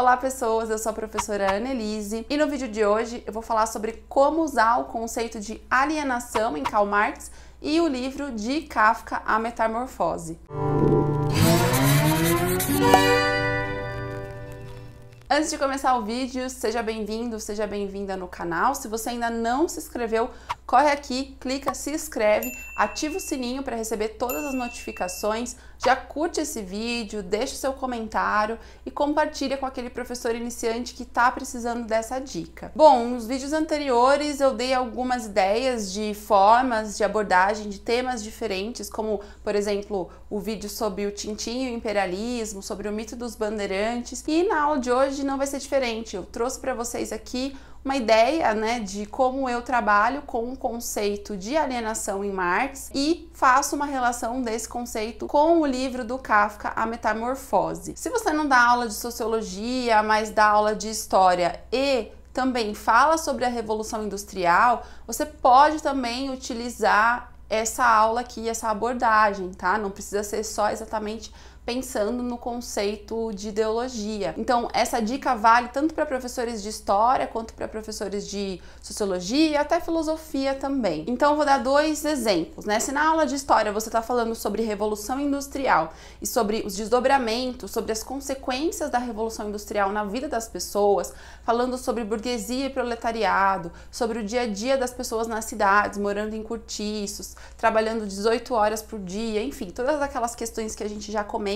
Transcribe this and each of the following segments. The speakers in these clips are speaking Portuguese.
Olá pessoas, eu sou a professora Annelise e no vídeo de hoje eu vou falar sobre como usar o conceito de alienação em Karl Marx e o livro de Kafka, A Metamorfose. Antes de começar o vídeo, seja bem-vindo, seja bem-vinda no canal. Se você ainda não se inscreveu, corre aqui, clica, se inscreve, ativa o sininho para receber todas as notificações, já curte esse vídeo, deixa o seu comentário e compartilha com aquele professor iniciante que está precisando dessa dica. Bom, nos vídeos anteriores eu dei algumas ideias de formas de abordagem de temas diferentes, como, por exemplo, o vídeo sobre o Tintim e o imperialismo, sobre o mito dos bandeirantes, e na aula de hoje não vai ser diferente. Eu trouxe para vocês aqui uma ideia né, de como eu trabalho com o conceito de alienação em Marx e faço uma relação desse conceito com o livro do Kafka, A Metamorfose. Se você não dá aula de sociologia, mas dá aula de história e também fala sobre a Revolução Industrial, você pode também utilizar essa aula aqui, essa abordagem, tá? Não precisa ser só exatamente pensando no conceito de ideologia. Então, essa dica vale tanto para professores de história quanto para professores de sociologia até filosofia também. Então, vou dar dois exemplos, né? Se na aula de história você está falando sobre revolução industrial e sobre os desdobramentos, sobre as consequências da revolução industrial na vida das pessoas, falando sobre burguesia e proletariado, sobre o dia a dia das pessoas nas cidades, morando em cortiços, trabalhando 18 horas por dia, enfim, todas aquelas questões que a gente já comenta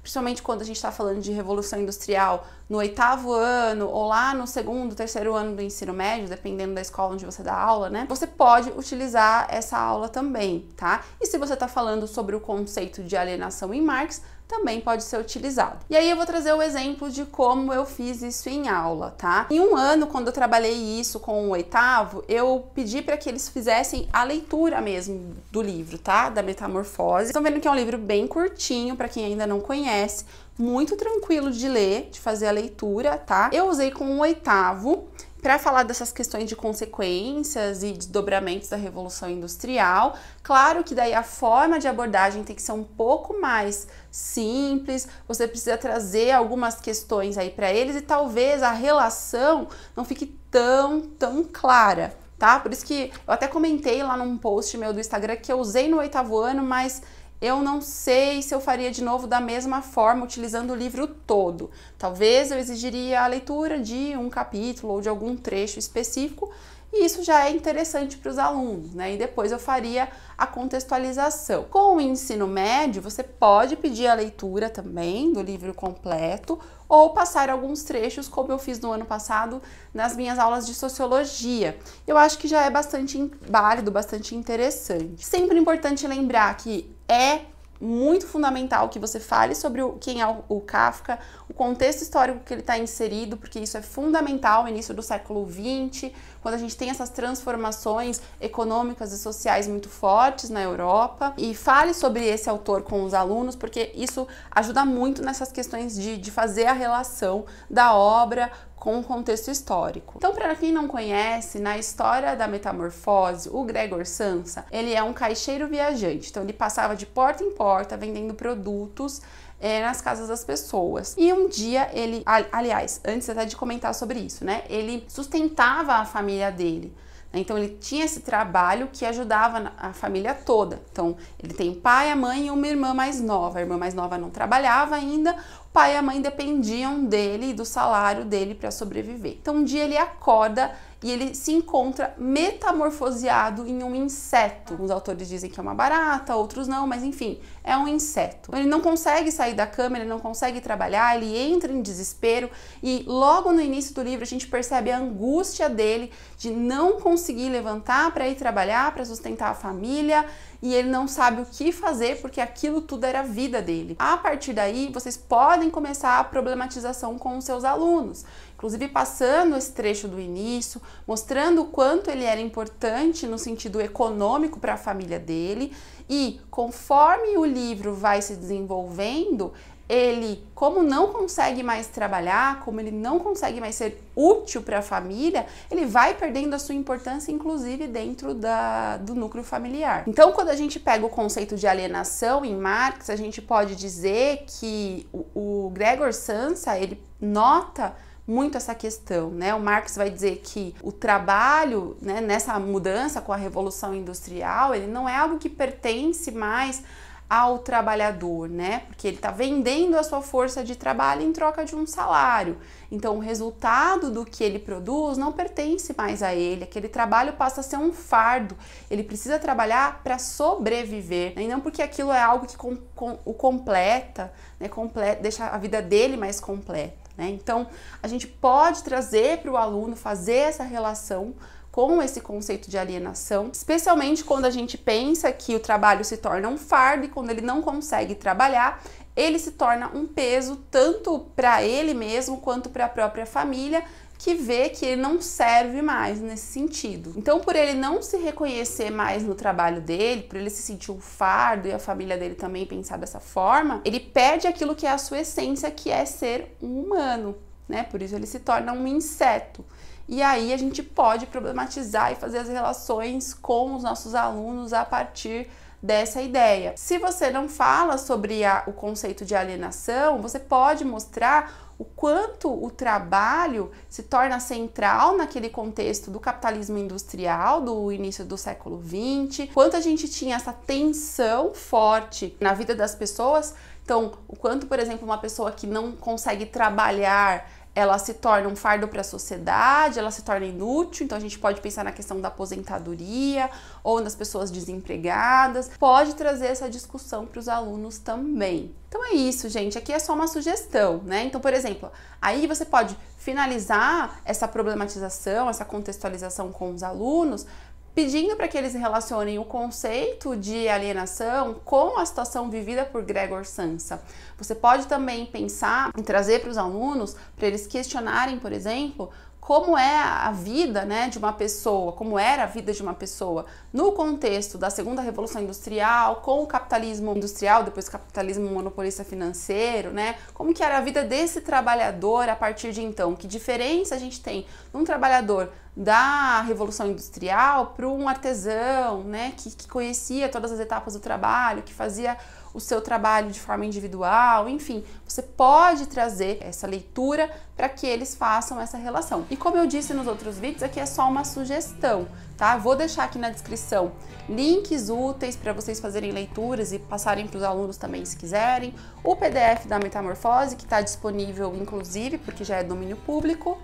principalmente quando a gente está falando de revolução industrial, no oitavo ano ou lá no segundo, terceiro ano do ensino médio, dependendo da escola onde você dá aula, né? Você pode utilizar essa aula também, tá? E se você está falando sobre o conceito de alienação em Marx, também pode ser utilizado. E aí eu vou trazer o exemplo de como eu fiz isso em aula, tá? Em um ano, quando eu trabalhei isso com o oitavo, eu pedi para que eles fizessem a leitura mesmo do livro, tá? Da Metamorfose. Estão vendo que é um livro bem curtinho para quem ainda não conhece, muito tranquilo de ler, de fazer a leitura, tá? Eu usei com o oitavo para falar dessas questões de consequências e desdobramentos da Revolução Industrial. Claro que daí a forma de abordagem tem que ser um pouco mais simples, você precisa trazer algumas questões aí para eles e talvez a relação não fique tão, tão clara, tá? Por isso que eu até comentei lá num post meu do Instagram que eu usei no oitavo ano, mas eu não sei se eu faria de novo da mesma forma, utilizando o livro todo. Talvez eu exigiria a leitura de um capítulo ou de algum trecho específico, e isso já é interessante para os alunos, né? E depois eu faria a contextualização. Com o ensino médio, você pode pedir a leitura também do livro completo ou passar alguns trechos, como eu fiz no ano passado nas minhas aulas de sociologia. Eu acho que já é bastante válido, bastante interessante. Sempre importante lembrar que é muito fundamental que você fale sobre o, quem é o, o Kafka, o contexto histórico que ele está inserido, porque isso é fundamental no início do século XX, quando a gente tem essas transformações econômicas e sociais muito fortes na Europa. E fale sobre esse autor com os alunos, porque isso ajuda muito nessas questões de, de fazer a relação da obra com o contexto histórico. Então, para quem não conhece, na história da metamorfose, o Gregor Samsa, ele é um caixeiro viajante. Então, ele passava de porta em porta vendendo produtos é, nas casas das pessoas. E um dia ele, aliás, antes até de comentar sobre isso, né? Ele sustentava a família dele. Então ele tinha esse trabalho que ajudava a família toda. Então ele tem pai, a mãe e uma irmã mais nova. A irmã mais nova não trabalhava ainda, o pai e a mãe dependiam dele e do salário dele para sobreviver. Então um dia ele acorda e ele se encontra metamorfoseado em um inseto. Os autores dizem que é uma barata, outros não, mas enfim, é um inseto. Ele não consegue sair da cama, ele não consegue trabalhar, ele entra em desespero e logo no início do livro a gente percebe a angústia dele de não conseguir levantar para ir trabalhar, para sustentar a família e ele não sabe o que fazer porque aquilo tudo era a vida dele. A partir daí, vocês podem começar a problematização com os seus alunos, inclusive passando esse trecho do início, mostrando o quanto ele era importante no sentido econômico para a família dele e conforme o livro vai se desenvolvendo, ele, como não consegue mais trabalhar, como ele não consegue mais ser útil para a família, ele vai perdendo a sua importância, inclusive dentro da, do núcleo familiar. Então, quando a gente pega o conceito de alienação em Marx, a gente pode dizer que o, o Gregor Samsa ele nota muito essa questão, né? O Marx vai dizer que o trabalho, né, nessa mudança com a revolução industrial, ele não é algo que pertence mais ao trabalhador, né? Porque ele está vendendo a sua força de trabalho em troca de um salário. Então, o resultado do que ele produz não pertence mais a ele. Aquele trabalho passa a ser um fardo. Ele precisa trabalhar para sobreviver, né? e não porque aquilo é algo que com, com, o completa, né? Completa, deixa a vida dele mais completa. Né? Então, a gente pode trazer para o aluno fazer essa relação com esse conceito de alienação, especialmente quando a gente pensa que o trabalho se torna um fardo e quando ele não consegue trabalhar, ele se torna um peso tanto para ele mesmo quanto para a própria família que vê que ele não serve mais nesse sentido. Então, por ele não se reconhecer mais no trabalho dele, por ele se sentir um fardo e a família dele também pensar dessa forma, ele perde aquilo que é a sua essência, que é ser um humano, né? Por isso ele se torna um inseto. E aí a gente pode problematizar e fazer as relações com os nossos alunos a partir dessa ideia. Se você não fala sobre a, o conceito de alienação, você pode mostrar o quanto o trabalho se torna central naquele contexto do capitalismo industrial do início do século XX, quanto a gente tinha essa tensão forte na vida das pessoas. Então, o quanto, por exemplo, uma pessoa que não consegue trabalhar ela se torna um fardo para a sociedade, ela se torna inútil. Então a gente pode pensar na questão da aposentadoria ou nas pessoas desempregadas. Pode trazer essa discussão para os alunos também. Então é isso, gente. Aqui é só uma sugestão, né? Então, por exemplo, aí você pode finalizar essa problematização, essa contextualização com os alunos pedindo para que eles relacionem o conceito de alienação com a situação vivida por Gregor Samsa. Você pode também pensar em trazer para os alunos, para eles questionarem, por exemplo, como é a vida né, de uma pessoa, como era a vida de uma pessoa no contexto da segunda revolução industrial, com o capitalismo industrial, depois capitalismo monopolista financeiro, né? Como que era a vida desse trabalhador a partir de então? Que diferença a gente tem num trabalhador da revolução industrial para um artesão, né, que, que conhecia todas as etapas do trabalho, que fazia o seu trabalho de forma individual, enfim, você pode trazer essa leitura para que eles façam essa relação. E como eu disse nos outros vídeos, aqui é só uma sugestão, tá? Vou deixar aqui na descrição links úteis para vocês fazerem leituras e passarem para os alunos também se quiserem, o PDF da Metamorfose, que está disponível inclusive, porque já é domínio público,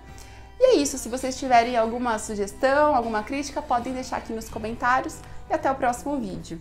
e é isso, se vocês tiverem alguma sugestão, alguma crítica, podem deixar aqui nos comentários e até o próximo vídeo.